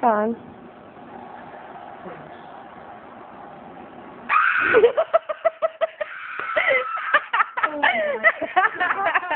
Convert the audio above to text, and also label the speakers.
Speaker 1: Fine. oh